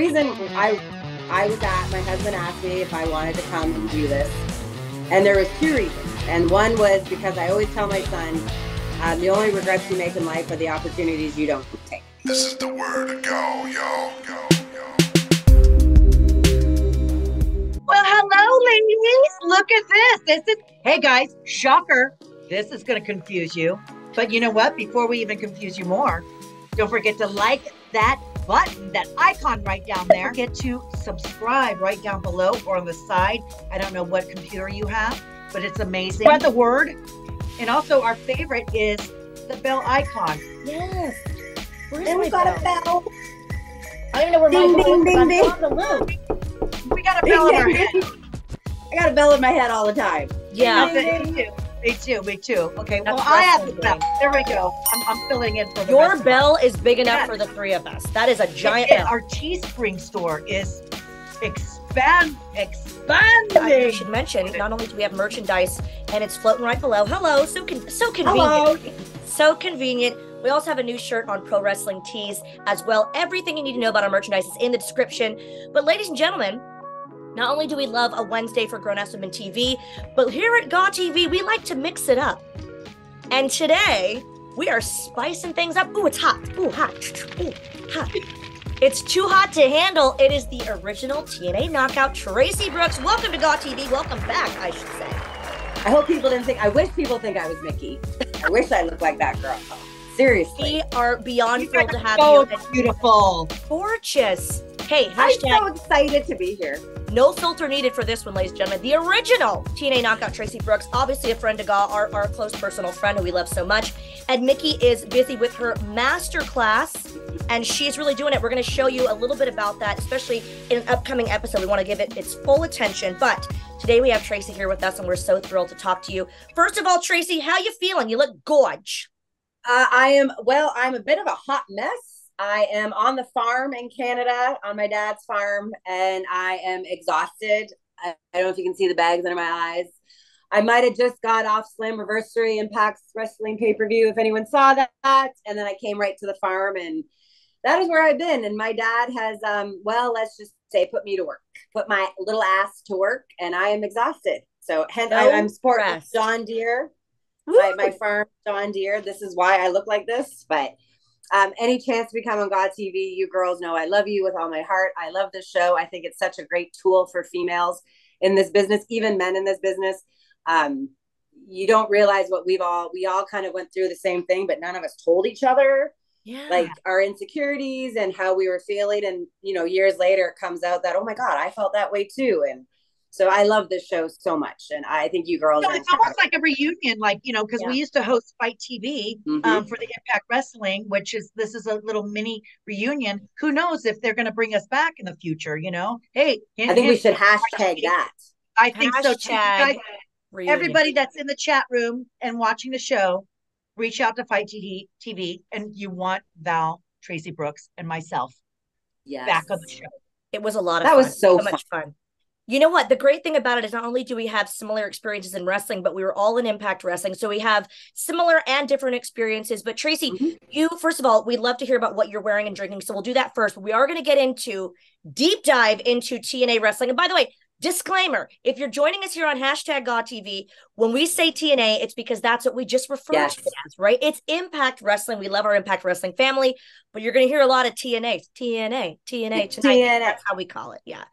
reason I I was at my husband asked me if I wanted to come and do this, and there was two reasons. And one was because I always tell my son, um, the only regrets you make in life are the opportunities you don't take. This is the word to go, yo, go, yo. Well, hello, ladies. Look at this. This is, hey guys, shocker. This is going to confuse you. But you know what? Before we even confuse you more, don't forget to like that button, that icon right down there. Get to subscribe right down below or on the side. I don't know what computer you have, but it's amazing. Spread the word. And also, our favorite is the bell icon. Yes. Where's And we got bell? a bell. I don't even know where Ding, my bell ding, is. ding, I'm ding. on the loop. We got a bell in our head. I got a bell in my head all the time. Yeah. Me too. Me too. Me too. Okay. That's well, I have the bell. There we go. I'm, I'm filling in for the Your bell is big enough Yes. for the three of us. That is a giant And bell. Our Teespring store is expand I expanding. should mention, not only do we have merchandise and it's floating right below. Hello, so con- so convenient. Hello. So convenient. We also have a new shirt on Pro Wrestling Tees as well. Everything you need to know about our merchandise is in the description. But ladies and gentlemen, not only do we love a Wednesday for Grown Ass Women TV, but here at GAW TV, we like to mix it up. And today, we are spicing things up. Ooh, it's hot. Ooh, hot. Ooh, hot. It's too hot to handle. It is the original TNA knockout, Traci Brooks. Welcome to GAW TV. Welcome back, I should say. I hope people didn't think. I wish people think I was Mickie. I wish I looked like that girl. Seriously. We are beyond You thrilled to have so you. Beautiful. gorgeous. Hey, I'm hashtag so excited to be here. No filter needed for this one, ladies and gentlemen. The original TNA knockout Traci Brooks, obviously a friend to GAW, our, our close personal friend who we love so much. And Mickie is busy with her master class, and she's really doing it. We're going to show you a little bit about that, especially in an upcoming episode. We want to give it its full attention. But today we have Traci here with us, and we're so thrilled to talk to you. First of all, Traci, how you feeling? You look gorge. Uh, I am, well, I'm a bit of a hot mess. I am on the farm in Canada, on my dad's farm, and I am exhausted. I, I don't know if you can see the bags under my eyes. I might have just got off Slammiversary Impact's wrestling pay per view if anyone saw that. And then I came right to the farm, and that is where I've been. And my dad has, um, well, let's just say, put me to work, put my little ass to work, and I am exhausted. So, hence, I, No I'm sporting rest. John Deere my, my farm John Deere. This is why I look like this. But um, any chance to become on GAW TV, you girls know I love you with all my heart. I love this show. I think it's such a great tool for females in this business, even men in this business. Um, you don't realize what we've all we all kind of went through the same thing, but none of us told each other Yeah. like our insecurities and how we were feeling. And you know, years later, it comes out that oh my God, I felt that way too. And so I love this show so much, and I think you girls. So are it's almost like a reunion, like you know, because Yeah. we used to host Fite TV Mhm. um, for the Impact Wrestling, which is this is a little mini reunion. Who knows if they're going to bring us back in the future? You know, hey, I think we should hashtag that. I think so too. Guys, everybody that's in the chat room and watching the show, reach out to Fite TV, TV, and you want Val, Traci Brooks, and myself Yes. back on the show. It was a lot of That fun. was so much fun. You know what? The great thing about it is not only do we have similar experiences in wrestling, but we were all in Impact Wrestling. So we have similar and different experiences. But Traci, Mhm. you, first of all, we'd love to hear about what you're wearing and drinking. So we'll do that first. But we are going to get into deep dive into TNA wrestling. And by the way, disclaimer if you're joining us here on hashtag GAW TV, when we say TNA, it's because that's what we just referred Yes. to as, right? It's Impact Wrestling. We love our Impact Wrestling family, but you're going to hear a lot of TNA, TNA, TNA tonight. TNA. That's how we call it. Yeah.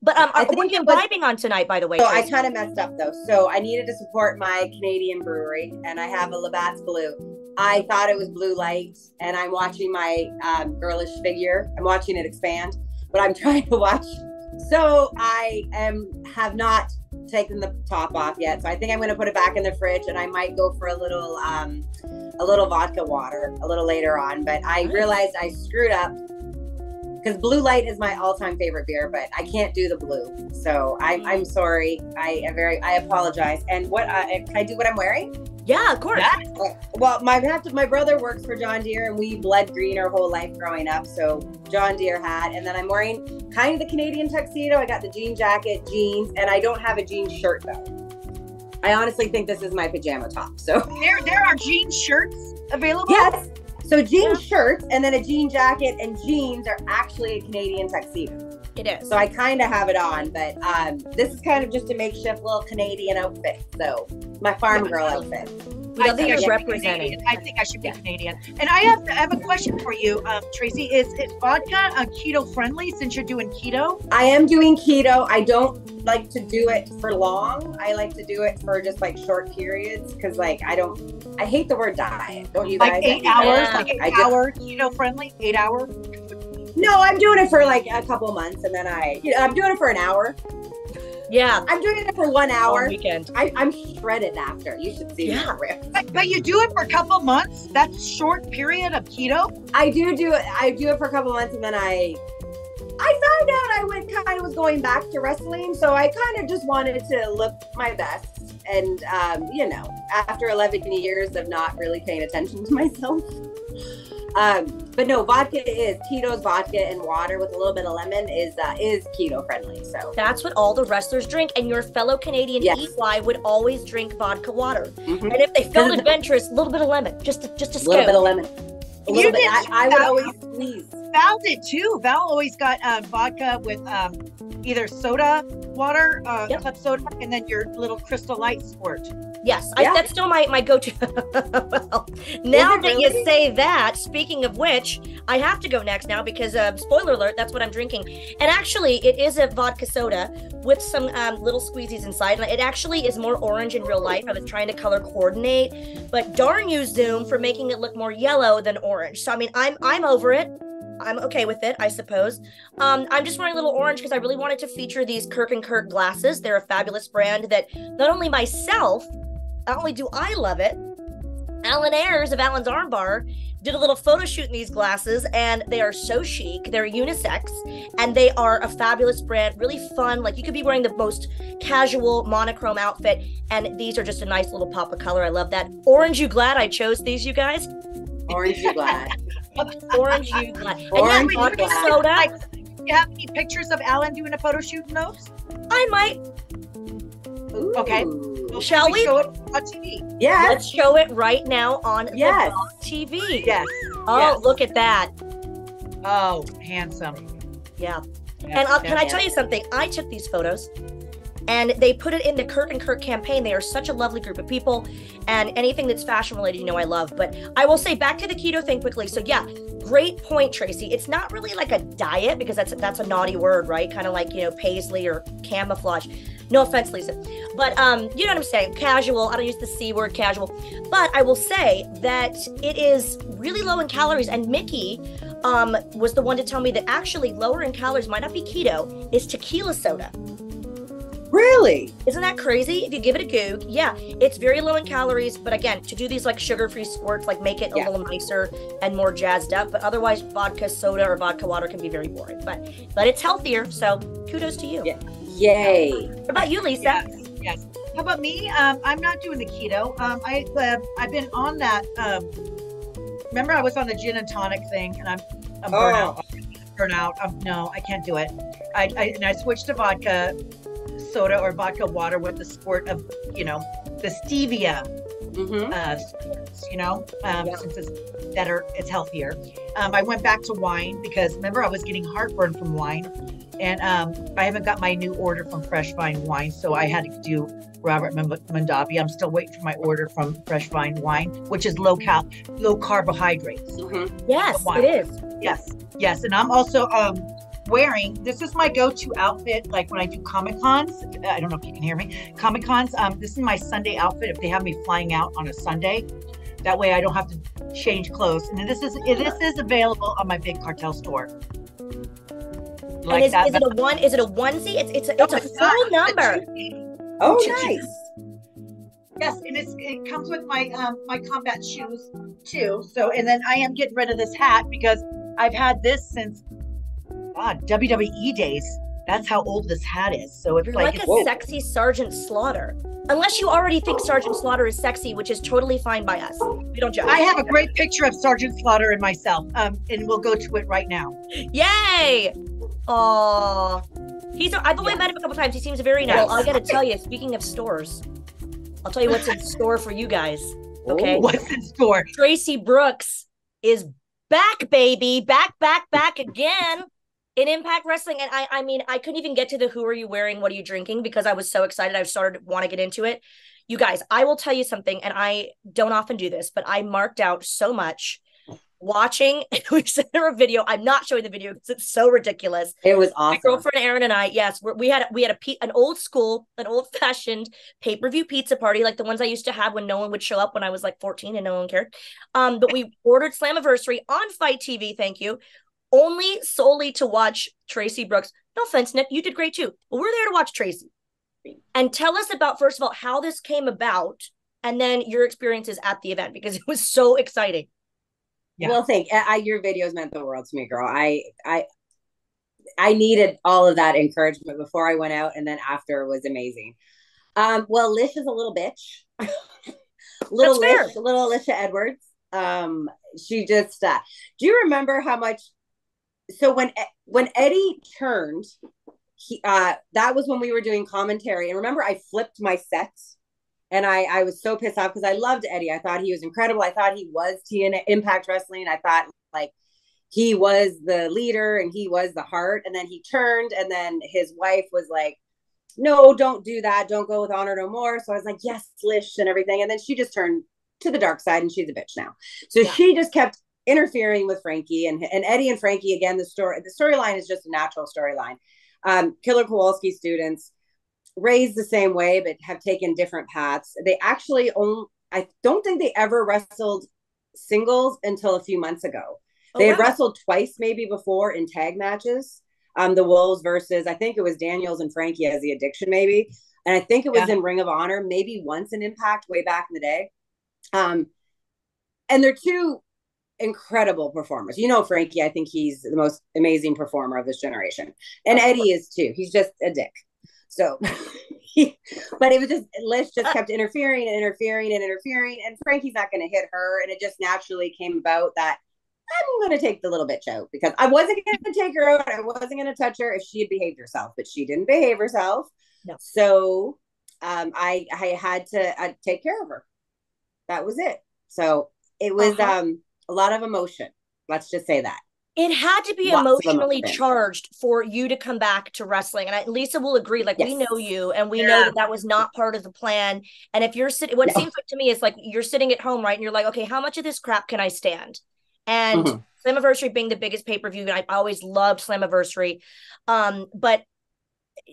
But um, are, what think are you it was- imbibing on tonight, by the way? So I kind of messed up though. So I needed to support my Canadian brewery, and I have a Labatt's Blue. I thought it was Blue Light, and I'm watching my um, girlish figure. I'm watching it expand, but I'm trying to watch. So I am have not taken the top off yet. So I think I'm going to put it back in the fridge, and I might go for a little um, a little vodka water a little later on. But I realized I screwed up because Blue Light is my all-time favorite beer, but I can't do the blue. So I'm I'm sorry. I am very I apologize. And what uh, can I do? What I'm wearing? Yeah, of course. Yeah. Well, my my brother works for John Deere, and we bled green our whole life growing up. So John Deere hat, and then I'm wearing kind of the Canadian tuxedo. I got the jean jacket, jeans, and I don't have a jean shirt though. I honestly think this is my pajama top. So There, there are jean shirts available. yes, So jean shirts and then a jean jacket and jeans are actually a Canadian tuxedo. It is. So I kind of have it on, but um, this is kind of just a makeshift little Canadian outfit. So my farm girl outfit. We love think I you're should be representing. Canadian. I think I should be Canadian. And I have I have a question for you, um, Traci. Is is vodka uh, keto friendly since you're doing keto? I am doing keto. I don't like to do it for long. I like to do it for just like short periods because, like, I don't. I hate the word diet. Don't you guys? Like eight hours, Yeah. like eight I do- hour keto friendly, eight hour. No, I'm doing it for like a couple months, and then I, you know, I'm doing it for an hour. Yeah. I'm doing it for one Long hour. weekend. I, I'm shredded after. You should see Yeah. me. But, but you do it for a couple months. That's short period of keto. I do do it. I do it for a couple months, and then I, I found out I went kind of was going back to wrestling, so I kind of just wanted to look my best. And um, you know, after 11 years of not really paying attention to myself. Um, but no, vodka is Tito's vodka and water with a little bit of lemon is uh, is keto friendly. So That's what all the wrestlers drink, and your fellow Canadian Yes. EY would always drink vodka water. mhm. And if they felt adventurous, a little bit of lemon, just a, just a a little scoop. bit of lemon. A You little bit. did I, I would always squeeze. Val did too. Val always got um, vodka with um, either soda water, uh, Yep. club soda, and then your little crystal light squirt. Yes, I, that's still my, my go to. well, now it that you say that, speaking of which, I have to go next now because, um, spoiler alert, that's what I'm drinking. And actually, it is a vodka soda with some um, little squeezies inside. It actually is more orange in real life. I was trying to color coordinate, but darn you, Zoom, for making it look more yellow than orange. So, I mean, I'm, I'm over it. I'm okay with it, I suppose. Um, I'm just wearing a little orange because I really wanted to feature these Kirk and Kirk glasses. They're a fabulous brand that not only myself, not only do I love it, Alan Ayers of Alan's Armbar did a little photo shoot in these glasses, and they are so chic. They're unisex, and they are a fabulous brand, really fun. Like you could be wearing the most casual monochrome outfit, and these are just a nice little pop of color. I love that. Orange, you glad I chose these, you guys? Orange you glad. Orange, you. And Orange, yeah, glad. soda. Like, you have any pictures of Alan doing a photo shoot in those? I might. Okay. Ooh. Shall we? show it on TV? Yes. Let's show it right now on Yes. the TV. Yes. Oh, yes. look at that. Oh, handsome. Yeah. And uh, can I tell you something? I took these photos and they put it in the Kirk and Kirk campaign. They are such a lovely group of people and anything that's fashion related, you know, I love. But I will say back to the keto thing quickly. So, yeah, great point, Traci. It's not really like a diet because that's that's a naughty word, right? Kind of like, you know, paisley or camouflage. No offense, Lisa. But um, you know what I'm saying? Casual. I don't use the C word casual. But I will say that it is really low in calories. And Mickie um, was the one to tell me that actually lower in calories might not be keto, is tequila soda. Really? Isn't that crazy? If you give it a goog, yeah, it's very low in calories. But again, to do these like sugar-free squirts, like make it a Yeah. little nicer and more jazzed up. But otherwise, vodka soda or vodka water can be very boring. But but it's healthier, so kudos to you. Yeah. Yay. What about you, Lisa? Yes, yes. How about me? Um, I'm not doing the keto. Um, I uh, I've been on that. Um, remember, I was on the gin and tonic thing, and I'm I'm Oh. burnout. Burnout. Um, no, I can't do it. I, I and I switched to vodka soda or vodka water with the squirt of you know the stevia Mm-hmm. uh, squirts, you know, um, Yeah. since it's better, it's healthier. Um, I went back to wine because remember I was getting heartburn from wine, and um, I haven't got my new order from Fresh Vine Wine, so I had to do Robert Mend- Mondavi. I'm still waiting for my order from Fresh Vine Wine, which is low cal, low carbohydrates. Mm-hmm. Yes, it is. Yes, yes, and I'm also um wearing this is my go-to outfit like when I do Comic Cons. I don't know if you can hear me. Comic Cons. Um, this is my Sunday outfit if they have me flying out on a Sunday. That way I don't have to change clothes. And this is this is available on my big cartel store. like and is, that. is it a one? Is it a onesie? It's it's a, it's a full number. Oh, nice. Yes, and it's it comes with my um my combat shoes too. So and then I am getting rid of this hat because I've had this since God WWE days. That's how old this hat is. So it's You're like, like, a whoa. sexy Sergeant Slaughter. Unless you already think Sergeant Slaughter is sexy, which is totally fine by us. We don't judge. I have a great picture of Sergeant Slaughter and myself. Um, and we'll go to it right now. Yay! Oh, he's. I've only Yeah. met him a couple times. He seems very nice. Well, I got to tell you. Speaking of stores, I'll tell you what's in store for you guys. Okay. Ooh. What's in store? Traci Brooks is back, baby, back, back, back again in Impact Wrestling. And I, I mean, I couldn't even get to the who are you wearing, what are you drinking because I was so excited. I started want to get into it. You guys, I will tell you something, and I don't often do this, but I marked out so much watching. we sent her a video. I'm not showing the video because it's so ridiculous. It was My awesome. girlfriend Erin and I, yes, we're, we had we had a pe- an old school, an old fashioned pay per view pizza party like the ones I used to have when no one would show up when I was like 14 and no one cared. Um, but we ordered Slammiversary on Fite TV. Thank you. Only solely to watch Traci Brooks. No offense, Nick, you did great too. But we're there to watch Traci. And tell us about first of all how this came about, and then your experiences at the event because it was so exciting. Yeah. Well, thank I, I- your videos meant the world to me, girl. I I I needed all of that encouragement before I went out, and then after was amazing. Um, well, Lish is a little bitch, little That's fair. Lish, little Alisha Edwards. Um, she just. Uh, do you remember how much? So when when Eddie turned, he uh that was when we were doing commentary, and remember I flipped my set and I I was so pissed off because I loved Eddie. I thought he was incredible. I thought he was TNA Impact Wrestling. I thought like he was the leader and he was the heart. And then he turned, and then his wife was like, "No, don't do that. Don't go with Honor No More." So I was like, "Yes, Lish and everything." And then she just turned to the dark side, and she's a bitch now. So Yeah. she just kept interfering with Frankie and and Eddie and Frankie again. The story the storyline is just a natural storyline. Um, Killer Kowalski students raised the same way but have taken different paths they actually own i don't think they ever wrestled singles until a few months ago Oh, they had wrestled twice maybe before in tag matches um the wolves versus i think it was daniels and frankie as the addiction maybe and i think it was Yeah. in ring of honor maybe once in impact way back in the day um and they're two incredible performers you know frankie i think he's the most amazing performer of this generation and eddie is too he's just a dick so, he, but it was just Liz just kept interfering and interfering and interfering, and Frankie's not going to hit her, and it just naturally came about that I'm going to take the little bitch out because I wasn't going to take her out. I wasn't going to touch her if she had behaved herself, but she didn't behave herself. No. So, um, I I had to uh, take care of her. That was it. So it was Uh-huh. um a lot of emotion. Let's just say that. it had to be Lots emotionally charged for you to come back to wrestling. And I, Lisa will agree, like we know you and we know that that was not part of the plan. And if you're sitting, what it No. seems like to me is like you're sitting at home, right? And you're like, okay, how much of this crap can I stand? And Mhm. Slammiversary being the biggest pay per view, I always loved Slammiversary. Um, but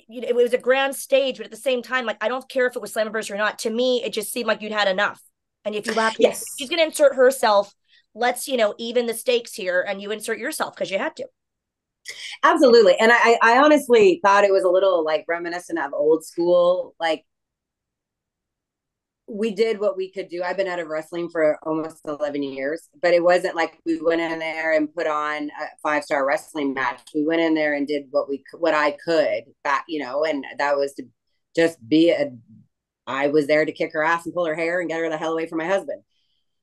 you know, it was a grand stage, but at the same time, like I don't care if it was Slammiversary or not. To me, it just seemed like you'd had enough. And if you have, Yes. she's going to insert herself. Let's you know even the stakes here, and you insert yourself because you had to. Absolutely. And I, I honestly thought it was a little like reminiscent of old school. Like we did what we could do. I've been out of wrestling for almost 11 years, but it wasn't like we went in there and put on a five star wrestling match. We went in there and did what we, what I could back, you know, and that was to just be a, I was there to kick her ass and pull her hair and get her the hell away from my husband.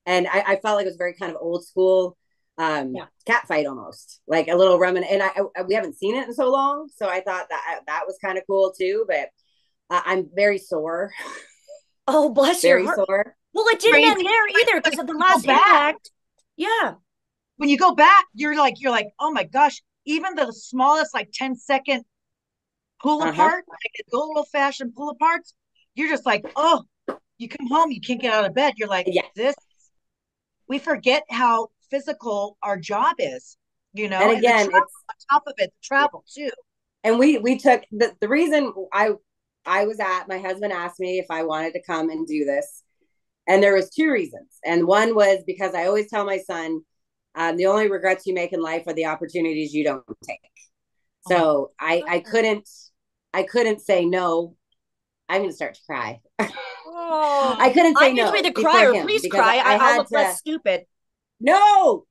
And I, I felt like it was very kind of old school um Yeah. cat fight almost like a little remin and I, I we haven't seen it in so long so i thought that that was kind of cool too but uh, i'm very sore Oh, bless very your heart. sore Well, it didn't end there either because of the last back. impact. Yeah. when you go back, you're like, you're like, oh my gosh, even the smallest like 10 second pull Uh-huh. apart, like a good old fashioned pull aparts, you're just like, oh, you come home, you can't get out of bed. You're like, Yes. this, we forget how physical our job is, you know, and again travel it's on top of it, travel too. and we we took the, the reason i i was at my husband asked me if i wanted to come and do this. And there was two reasons. And one was because i always tell my son um, the only regrets you make in life are the opportunities you don't take. So i i couldn't i couldn't say no. I'm gonna start to cry Oh, i couldn't say I'm no usually the before crier. him Please cry. I, had will look to- less stupid. no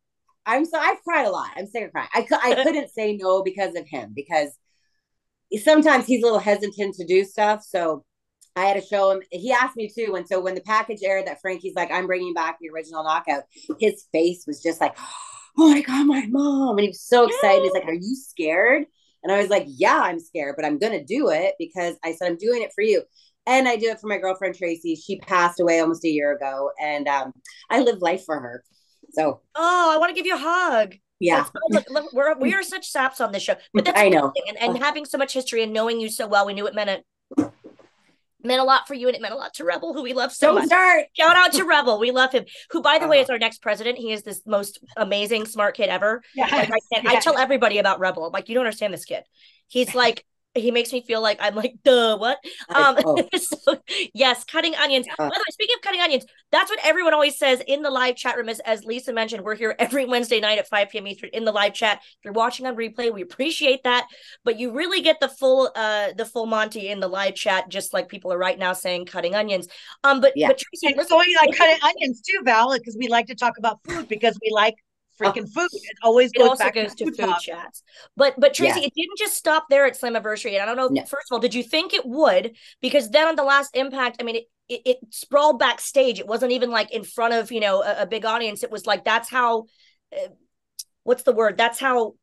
i'm so i've cried a lot i'm sick of crying i, I couldn't say no because of him because sometimes he's a little hesitant to do stuff so i had to show him he asked me too and so when the package aired that frankie's like i'm bringing back the original knockout his face was just like oh my god my mom and he was so excited he's like are you scared and i was like yeah i'm scared but i'm gonna do it because i said i'm doing it for you and i do it for my girlfriend tracy she passed away almost a year ago and um, i live life for her So Oh, I want to give you a hug. yeah, look, look, we're we are such saps on this show, but that's I know. And, and having so much history and knowing you so well, we knew it meant a meant a lot for you, and it meant a lot to Rebel, who we love so don't much. start. Shout out to Rebel, we love him. Who, by the way, Uh-huh. is our next president. He is this most amazing, smart kid ever. Yes, Like I, can't, I tell everybody about Rebel. I'm like, you don't understand this kid. He's like, he makes me feel like I'm like, duh, what? Um, oh, so, yes, cutting onions. By Uh. the way, speaking of cutting onions, that's what everyone always says in the live chat room. As, as Lisa mentioned, we're here every Wednesday night at 5 p.m. Eastern in the live chat. If you're watching on replay, we appreciate that. But you really get the full uh the full Monty in the live chat, just like people are right now saying cutting onions. Um, but Yeah. but Traci, And listen, so we like cutting onions too, Val, because we like to talk about food because we like freaking food. It always it goes also back goes to food food talk. chats. But but Traci, Yeah. it didn't just stop there at Slammiversary. And I don't know. No. First of all, did you think it would? Because then on the last Impact, I mean, it it, it sprawled backstage. It wasn't even like in front of you know a, a big audience. It was like that's how. Uh, what's the word? That's how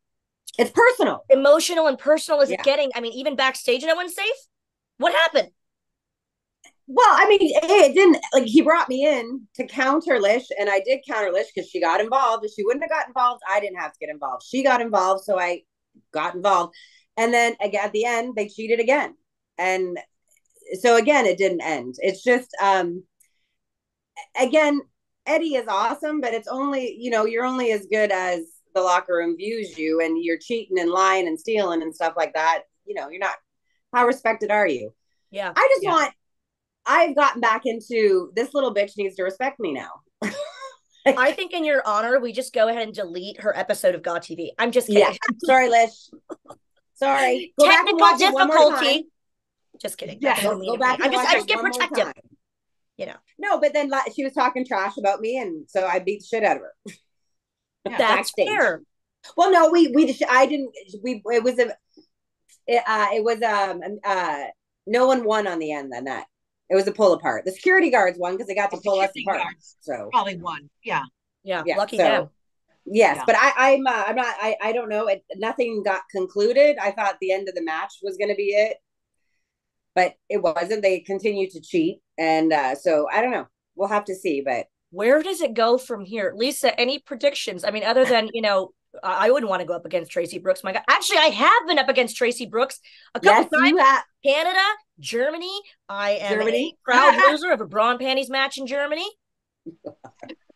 it's personal. emotional and personal is it getting? I mean, even backstage, no one's safe. What happened? Well, I mean, it didn't like he brought me in to counter Lish, and I did counter Lish because she got involved. If she wouldn't have got involved, I didn't have to get involved. She got involved, so I got involved. And then again, at the end, they cheated again. And so again, it didn't end. It's just um again, Eddie is awesome, but it's only, you know, you're only as good as the locker room views you and you're cheating and lying and stealing and stuff like that. You know, you're not how respected are you? Yeah. I just Yeah. want I've gotten back into this little bitch needs to respect me now. I think in your honor, we just go ahead and delete her episode of GAW TV. I'm just kidding. Yeah. Sorry, Lish. Sorry. Go Technical watch it one more time. difficulty. Just kidding. Yeah. Go, go back I'm just, I just get protective. You know. No, but then like, she was talking trash about me, and so I beat the shit out of her. Yeah, That's backstage. fair. Well, no, we we just I didn't we it was a it, uh it was um uh no one won on the end then that it was a pull apart. The security guards won because they got to pull us apart. guards So Probably won. Yeah. Yeah. Yeah, lucky so- them. yes, Yeah. but I I'm uh, I'm not I I don't know. It, nothing got concluded. I thought the end of the match was going to be it, but it wasn't. They continued to cheat, and uh so I don't know. We'll have to see, but Where does it go from here? Lisa, any predictions? I mean, other than, you know, I I wouldn't want to go up against Traci Brooks. My God. Actually, I have been up against Traci Brooks a couple yes, times. you have. Canada, Germany. I am Germany. a proud loser of a brawn panties match in Germany.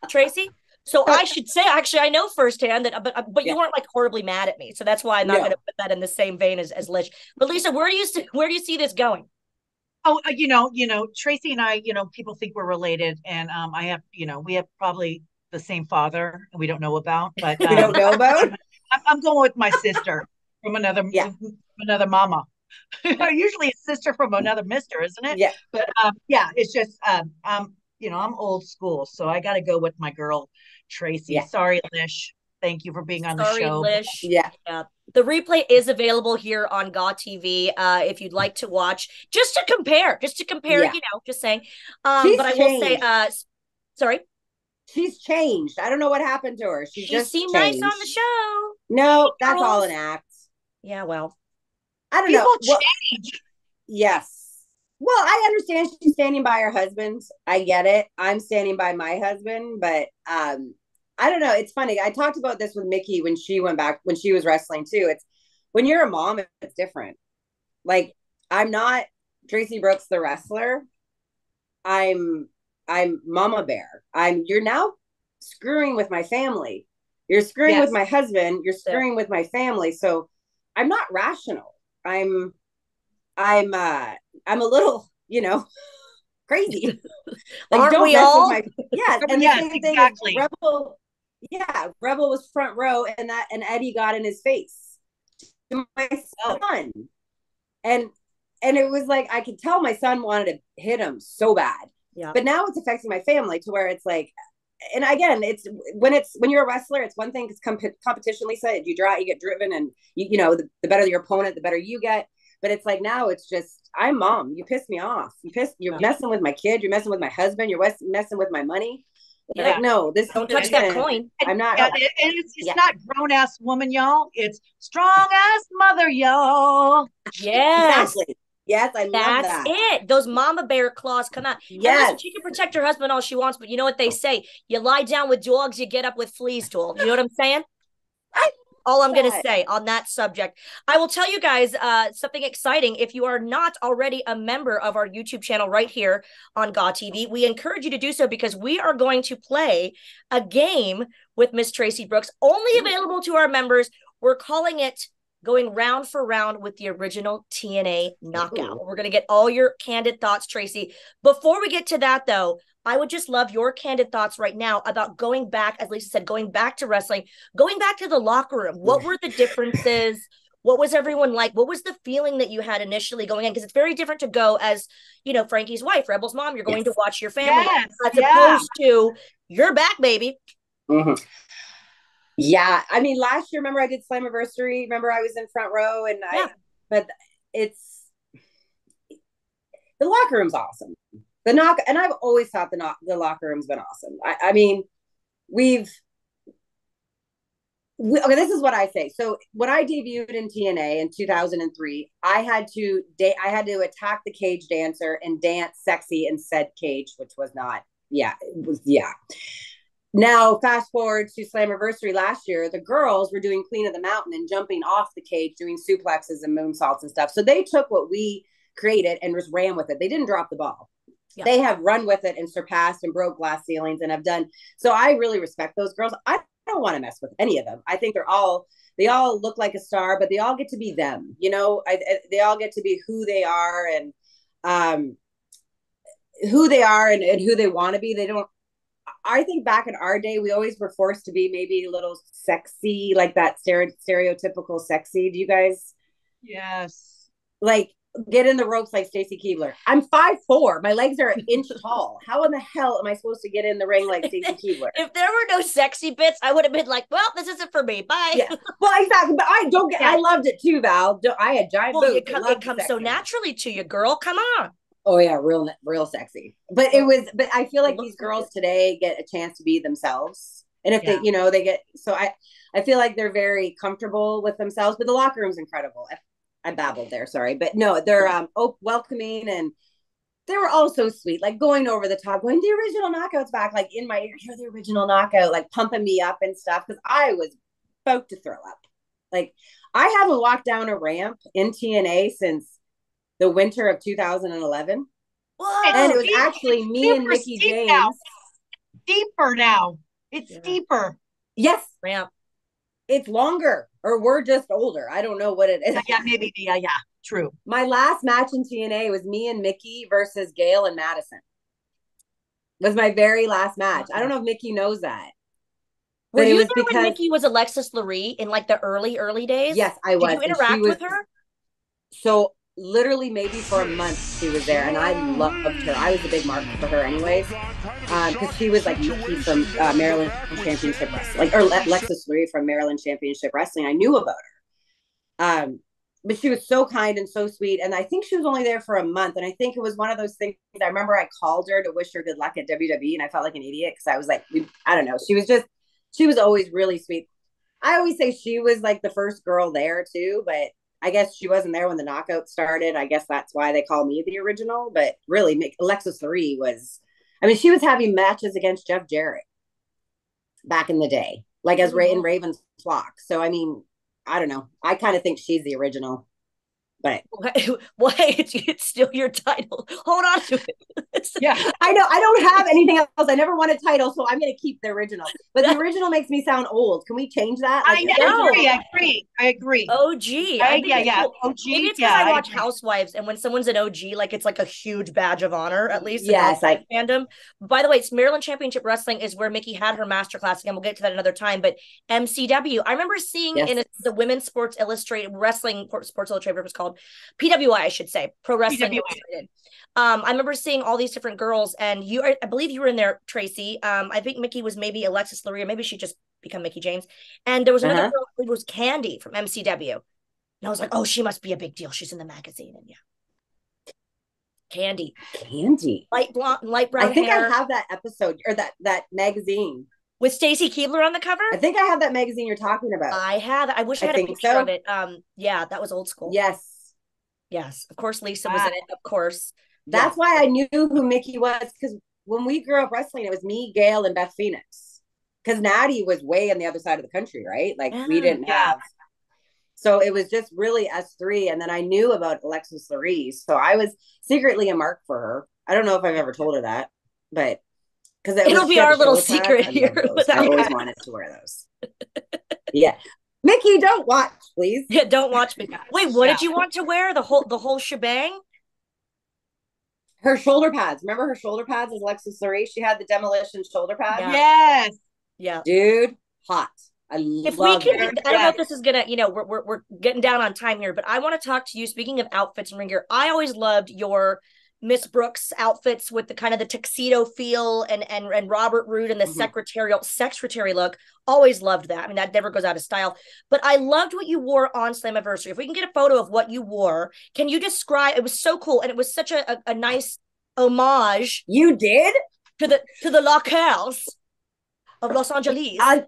Traci. So I should say, actually, I know firsthand that, but but you Yeah. weren't like horribly mad at me, so that's why I'm not No. going to put that in the same vein as as Lish. But Lisa, where do you see where do you see this going? Oh, uh, you know, you know, Traci and I, you know, people think we're related, and um, I have, you know, we have probably the same father we don't know about, but We um, don't know about. I'm, I'm going with my sister from another, Yeah. from another mama. Usually a sister from another mister, isn't it? Yeah. But um, yeah, it's just um, um, you know, I'm old school, so I got to go with my girl Traci. Yeah. Sorry, Lish. Thank you for being on the show. Lish. Yeah. yeah. The replay is available here on Gaw TV uh, if you'd like to watch, just to compare, just to compare, Yeah. you know, just saying. Um, She's but I will say, uh, sorry, She's changed. I don't know what happened to her. She, she just seemed changed. nice on the show. No, that's all Girls. an act. Yeah, well, I don't People know. Well, change. yes. Well, I understand she's standing by her husband. I get it. I'm standing by my husband, but um, I don't know. It's funny. I talked about this with Mickie when she went back when she was wrestling too. It's when you're a mom, it's different. Like I'm not Traci Brooks the wrestler. I'm I'm Mama Bear. I'm you're now screwing with my family. You're screwing Yes. with my husband. You're screwing with my family. So I'm not rational. I'm I'm uh I'm a little, you know, crazy. Aren't don't we all? my yes. And Yes, the same thing exactly. is Rebel. Yeah, Rebel was front row, and that and Eddie got in his face to my son, and and it was like I could tell my son wanted to hit him so bad. Yeah. But now it's affecting my family to where it's like, and again, it's when it's when you're a wrestler, it's one thing because comp- competition, Lisa. You draw, you get driven, and you, you know the, the better your opponent, the better you get. But it's like now it's just I'm mom. You piss me off. You piss. You're Yeah. messing with my kid. You're messing with my husband. You're messing with my money. Yeah. Like no, this don't touch that coin. I'm not. Yeah, it- it's, it's Yeah. not grown ass woman, y'all. It's strong ass mother, y'all. Yes. Exactly. Yes, I love That's that. That's it. Those mama bear claws come out. Yes. she can protect her husband all she wants, but you know what they say? You lie down with dogs, you get up with fleas, tool. You know what I'm saying? I- all I'm gonna say on that subject. I will tell you guys uh, something exciting. If you are not already a member of our YouTube channel right here on GAW TV, we encourage you to do so because we are going to play a game with Miss Traci Brooks, only available to our members. We're calling it going round for round with the original TNA knockout. We're going to get all your candid thoughts, Traci. Before we get to that, though, I would just love your candid thoughts right now about going back, as Lisa said, going back to wrestling, going back to the locker room. What were the differences? What was everyone like? What was the feeling that you had initially going in? Because it's very different to go as, you know, Frankie's wife, Rebel's mom. You're going Yes. to watch your family Yes, as yeah. opposed to you're back, baby. Mhm. Yeah, I mean, last year, remember I did Slammiversary. Remember I was in front row, and Yeah. I. But it's the locker room's awesome. The knock, and I've always thought the knock, the locker room's been awesome. I, I mean, we've. We, okay, this is what I say. So when I debuted in TNA in 2003, I had to da- I had to attack the cage dancer and dance sexy in said cage, which was not. Yeah, it was yeah. Now, fast forward to Slammiversary last year, the girls were doing Queen of the Mountain and jumping off the cage, doing suplexes and moonsaults and stuff. So they took what we created and just ran with it. They didn't drop the ball. Yeah. They have run with it and surpassed and broke glass ceilings and have done. So I really respect those girls. I don't want to mess with any of them. I think they're all they all look like a star, but they all get to be them. You know, I, I- they all get to be who they are and um who they are and, and who they want to be. They don't I think back in our day, we always were forced to be maybe a little sexy, like that stere- stereotypical sexy. Do you guys Yes. like get in the ropes like Stacy Keibler? I'm five four. My legs are an inch tall. How in the hell am I supposed to get in the ring like Stacy Keibler? If there were no sexy bits, I would have been like, well, this isn't for me. Bye. Yeah. Well, exactly. But I don't get. I loved it too, Val. I had giant Well, boobs. it, I com- loved it comes so naturally to you, girl. Come on. Oh yeah, real real sexy. But it was but I feel like these girls today get a chance to be themselves. And if Yeah. they, you know, they get so I I feel like they're very comfortable with themselves, but the locker room's incredible. I, I babbled there, sorry. But no, they're um oh, welcoming and they were all so sweet, like going over the top, going, the original knockout's back, like in my ear, you're the original knockout, like pumping me up and stuff. Cause I was about to throw up. Like I haven't walked down a ramp in TNA since the winter of 2011. Whoa. And it was Deep- actually me and super Mickie steep James. now. Deeper now. It's Yeah. deeper. Yes, ramp. it's longer, or we're just older. I don't know what it is. Yeah, maybe. Yeah, yeah. True. My last match in TNA was me and Mickie versus Gail and Madison. Was my very last match. I don't know if Mickie knows that. Were But it you was there because when Mickie was Alexis Laree in like the early, early days? yes, I was. Did was. you interact was- with her? So literally, maybe for a month she was there, and I loved her. I was a big mark for her, anyways, because she was like Mickie from uh, Maryland Championship Wrestling, like or Le- Lexus Laree from Maryland Championship Wrestling. I knew about her, um, but she was so kind and so sweet. And I think she was only there for a month, and I think it was one of those things. I remember I called her to wish her good luck at WWE, and I felt like an idiot because I was like, I don't know. She was just, she was always really sweet. I always say she was like the first girl there too, but I guess she wasn't there when the knockout started. I guess that's why they call me the original. But really, Alexis Laree was. I mean, she was having matches against Jeff Jarrett back in the day, like as Ray and mm-hmm. Raven's flock. So I mean, I don't know. I kind of think she's the original, but Why? It's, it's still your title. Hold on to it. Yeah. I know I don't have anything else. I never won a title, so I'm going to keep the original. But the original makes me sound old. Can we change that? I, Like, I no. agree. I agree. I agree. OG. I I- yeah, yeah. cool. OG. Maybe it's because yeah, I watch agree. Housewives, and when someone's an OG, like it's like a huge badge of honor, at least. Yes, Housewives fandom. By the way, it's Maryland Championship Wrestling is where Mickie had her masterclass again. We'll get to that another time. But MCW, I remember seeing Yes. in a, the Women's Sports Illustrated Wrestling Sports Illustrated, whatever it's called, PWI, I should say, Pro Wrestling Illustrated. Um, I remember seeing all these different girls, and you, I believe you were in there, Traci. Um, I think Mickie was maybe Alexis Laree, maybe she just become Mickie James. And there was another Uh-huh. girl, I believe it was Candy from MCW. And I was like, oh, she must be a big deal. She's in the magazine. And yeah. Candy. Candy. Light blonde, light brown I think hair I have that episode or that that magazine. with Stacy Keibler on the cover. I think I have that magazine you're talking about. I have. I wish I I had a picture so. of it. Um, yeah, that was old school. yes. Yes, of course, Lisa was in it. Of course. That's why I knew who Mickie was because when we grew up wrestling, it was me, Gail, and Beth Phoenix. Because Natty was way on the other side of the country, right? Like we ah, didn't Yeah. have. So it was just really us three, and then I knew about Alexis Laree, so I was secretly a mark for her. I don't know if I've ever told her that, but because It'll be our little secret here I always wanted to wear those. yeah, Mickie, don't watch, please. Yeah, don't watch me. Wait, what did you want to wear? The whole the whole shebang? Her shoulder pads. Remember her shoulder pads as Alexis Laree? She had the demolition shoulder pads. Yeah. Yes. Yeah. dude, hot. I love If we can. I don't know if this is gonna, you know, we're, we're we're getting down on time here, but I want to talk to you. Speaking of outfits and ring gear, I always loved your Miss Brooks outfits with the kind of the tuxedo feel and and and Robert Roode and the Mhm. secretarial secretary look. Always loved that. I mean, that never goes out of style. But I loved what you wore on Slammiversary. If we can get a photo of what you wore, can you describe? It was so cool, and it was such a a, a nice homage You did? to the to the Laquelles of Los Angeles. I,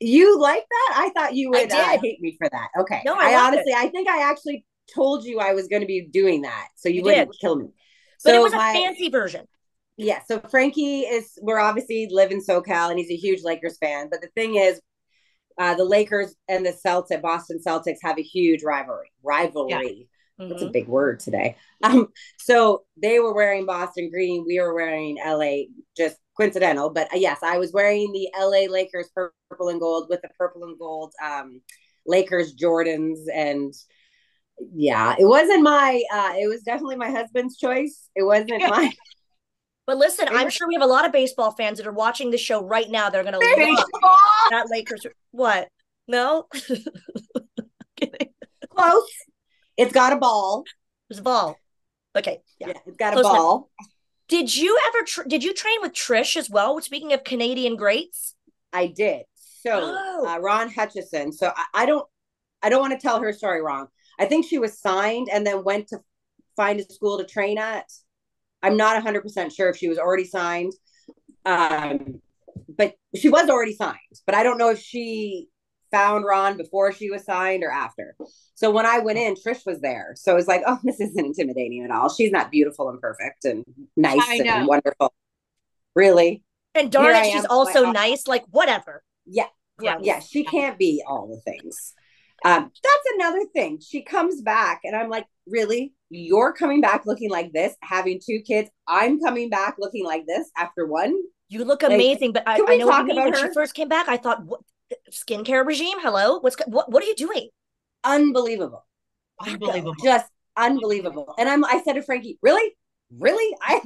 you like that? I thought you I would uh, did. hate me for that. Okay. No, I I, loved honestly, I think I actually told you I was going to be doing that, so you, You wouldn't did. kill me. But so it was a my- fancy version. Yeah, so Frankie is we're obviously live in SoCal and he's a huge Lakers fan. But the thing is, uh, the Lakers and the Celtics, Boston Celtics, have a huge rivalry. Rivalry. That's a Mhm. big word today. Um, so they were wearing Boston green, we were wearing LA, just coincidental. But uh, yes, I was wearing the LA Lakers purple and gold with the purple and gold um, Lakers Jordans, and yeah, it wasn't my. Uh, it was definitely my husband's choice. It wasn't my. But listen, I'm sure we have a lot of baseball fans that are watching the show right now. They're going to love that Lakers. What? No, Close. It's got a ball. There's a ball. Okay. Yeah. Yeah, it's got a Close enough. ball. Did you ever? Tr- did you train with Trish as well? Speaking of Canadian greats, I did. So Oh. uh, Ron Hutchison. So I, I don't I don't want to tell her story wrong. I think she was signed and then went to find a school to train at. I'm not 100% sure if she was already signed. Um, but she was already signed. But I don't know if she found Ron before she was signed or after. So when I went in, Trish was there. So it was like, oh, this isn't intimidating at all. She's not beautiful and perfect and nice and wonderful. Really? and darn it, she's am, also like, nice. Like whatever. Yeah. Gross. yeah, she can't be all the things. Um, that's another thing. She comes back, and I'm like, really? You're coming back looking like this, having two kids. I'm coming back looking like this after one. You look Like, amazing, but I, can I we know what talk you mean. about When she first came back, I thought, what skincare regime? Hello, what's what? What are you doing? Unbelievable, Unbelievable. just unbelievable. And I'm, I said to Frankie, really, really, I,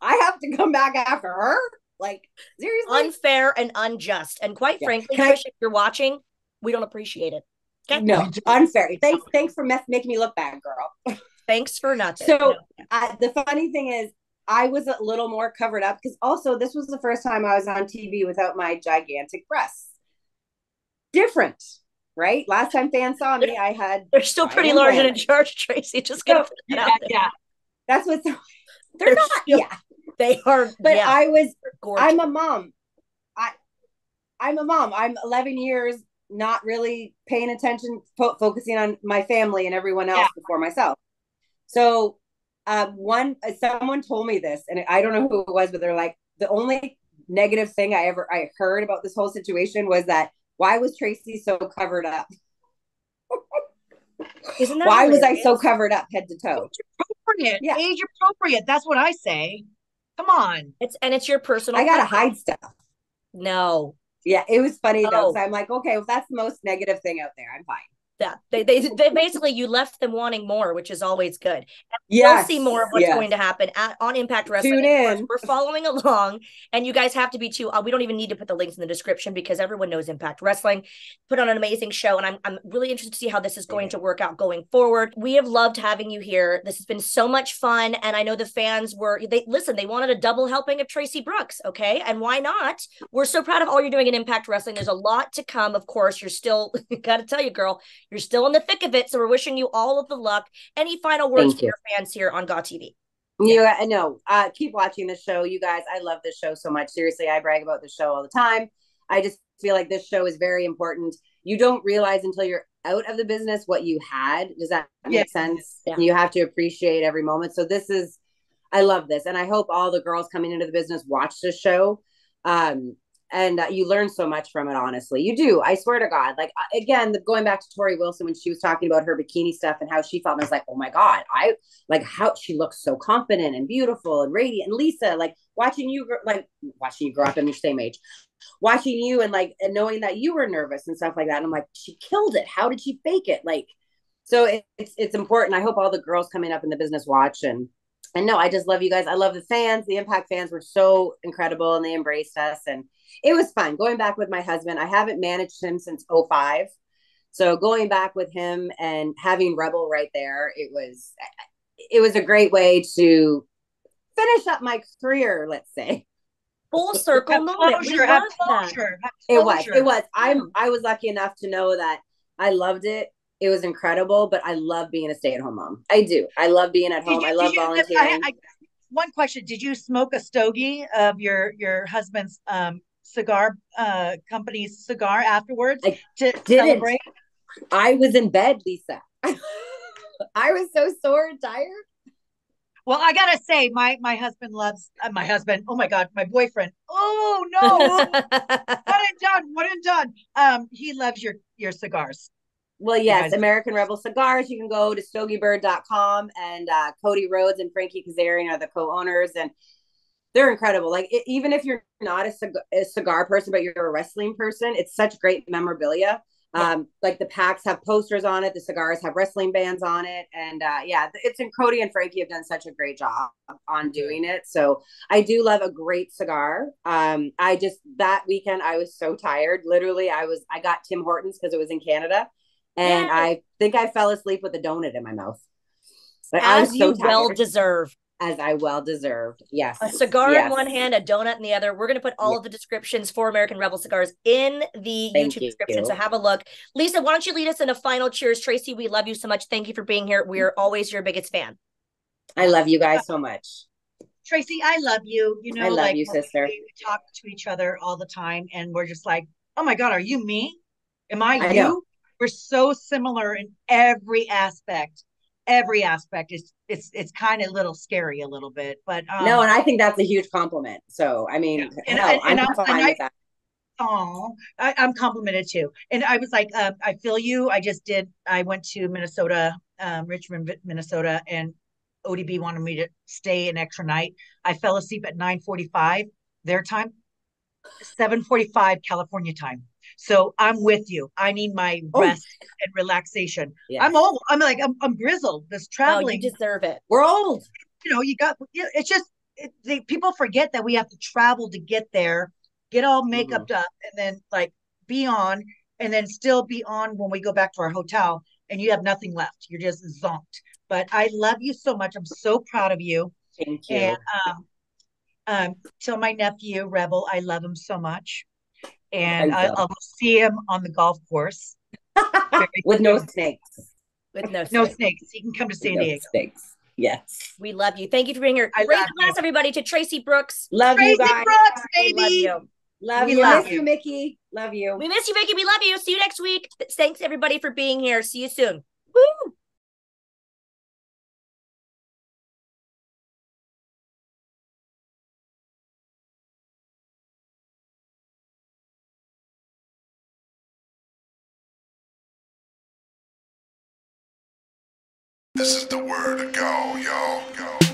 I have to come back after her. Like seriously, Unfair and unjust. And quite Yeah. frankly, Can I- if you're watching, we don't appreciate it. Okay. no, unfair. Thanks, thanks for mess, making me look bad, girl. Thanks for nothing. So- No. I, the funny thing is, I was a little more covered up because also this was the first time I was on TV without my gigantic breasts. Different, right? Last time fans saw me, I had. they're still pretty large and in charge, Tracy. Just gonna So, Yeah, yeah. That's what's. They're, They're not. still- yeah, They are. but yeah, I was. gorgeous. I'm a mom. I. I'm a mom. I'm 11 years not really paying attention, fo- focusing on my family and everyone else Yeah. before myself. So, um, one uh, someone told me this, and I don't know who it was, but they're like the only negative thing I ever I heard about this whole situation was that why was Traci so covered up? Isn't that Why was I so covered up head to toe? Appropriate. Yeah. Age appropriate. That's what I say. Come on. It's and it's your personal. I gotta preference. hide stuff. No, Yeah, it was funny though. Oh. 'cause I'm like, okay, well, that's the most negative thing out there, I'm fine. That they, they they basically you left them wanting more, which is always good. Yeah, We'll see more of what's yes. going to happen at, on Impact Wrestling. Tune in. We're following along, and you guys have to be too. Uh, we don't even need to put the links in the description because everyone knows Impact Wrestling put on an amazing show, and I'm I'm really interested to see how this is going to work out going forward. We have loved having you here. This has been so much fun, and I know the fans were they listen. They wanted a double helping of Traci Brooks, okay, and why not? We're so proud of all you're doing in Impact Wrestling. There's a lot to come. Of course, you're still got to tell you, girl, you're still in the thick of it. So we're wishing you all of the luck. Any final words Thank for you. your fans here on GAW TV? You I know. Uh, keep watching the show, you guys. I love this show so much. Seriously, I brag about the show all the time. I just feel like this show is very important. you don't realize until you're out of the business what you had. Does that make Yeah. sense? Yeah. You have to appreciate every moment. So this is, I love this, and I hope all the girls coming into the business watch this show. Um, and uh, you learn so much from it. Honestly, you do. I swear to God. Like uh, again, the, going back to Torrie Wilson when she was talking about her bikini stuff and how she felt, and I was like, oh my God, I like how she looks so confident and beautiful and radiant. And Lisa, like watching you, like watching you grow up in your same age, watching you and like and knowing that you were nervous and stuff like that. And I'm like, she killed it. How did she fake it? Like, so it, it's it's important. I hope all the girls coming up in the business watch and and no, I just love you guys. I love the fans. The Impact fans were so incredible and they embraced us and it was fun going back with my husband. I haven't managed him since 05. So going back with him and having Rebel right there, it was it was a great way to finish up my career, let's say. Full circle moment. Closure, have love that. closure, It was. It was. I'm. I was lucky enough to know that I loved it. It was incredible, but I love being a stay-at-home mom. I do. I love being at home. you- I love you- volunteering. I- I- one question: Did you smoke a stogie of your your husband's um, cigar uh, company's cigar afterwards I to didn't. celebrate? I was in bed, Lisa. I was so sore and tired. Well, I gotta say, my my husband loves uh, my husband. Oh my god, my boyfriend. Oh no, what and done, what and done. Um, he loves your your cigars. Well, yes, American Rebel Cigars. You can go to stogiebird.com and uh, Cody Rhodes and Frankie Kazarian are the co-owners and they're incredible. Like it, even if you're not a, cig- a cigar person, but you're a wrestling person, it's such great memorabilia. Yeah. Um, like the packs have posters on it, the cigars have wrestling bands on it, and uh, yeah, it's and Cody and Frankie have done such a great job on doing it. So I do love a great cigar. Um, I just that weekend I was so tired. Literally, I was I got Tim Hortons because it was in Canada, and Yay. I think I fell asleep with a donut in my mouth. Like, I was As so you well tired, deserve. as I well deserved. Yes, A cigar yes. in one hand, a donut in the other. We're going to put all Yeah. of the descriptions for American Rebel cigars in the Thank YouTube you. description. So have a look. Lisa, why don't you lead us in a final cheers? Traci, we love you so much. Thank you for being here. We are always your biggest fan. I love you guys so much. Traci, I love you. You know, I love like you, sister. We talk to each other all the time, and we're just like, "Oh my God, are you me? Am I, I you?" know. We're so similar in every aspect. Every aspect is it's it's kind of a little scary a little bit, but um, no, and I think that's a huge compliment. So I mean, Yeah. And- hell, and- and I'm I- fine I- with that. Oh, I'm complimented too. And I was like, um, I feel you. I just did. I went to Minnesota, um, Richmond, Minnesota, and ODB wanted me to stay an extra night. I fell asleep at 9:45 their time, 7:45 California time. So I'm with you. I need my Oh. rest and relaxation. I'm old. I'm like I'm, I'm grizzled. This Oh, traveling, you deserve it. We're old. you know, you got it's just it, they, people forget that we have to travel to get there, get all makeuped up, and then like be on, and then still be on when we go back to our hotel, and you have nothing left. You're just zonked. But I love you so much. I'm so proud of you. Thank you. And um, um, tell my nephew Rebel, I love him so much, and I, I will see him on the golf course. With no snakes. With no, no snakes. snakes. He can come to San no Diego. snakes. Yes. We love you. Thank you for being here. I Great love class, you. everybody, to Traci Brooks. Love Traci you guys. Brooks, We baby. love you. Love We you. love Miss you. you, Mickie. Love you. We miss you, Mickie. We love you. See you next week. Thanks, everybody, for being here. See you soon. Woo! This is the word to go, yo. Go.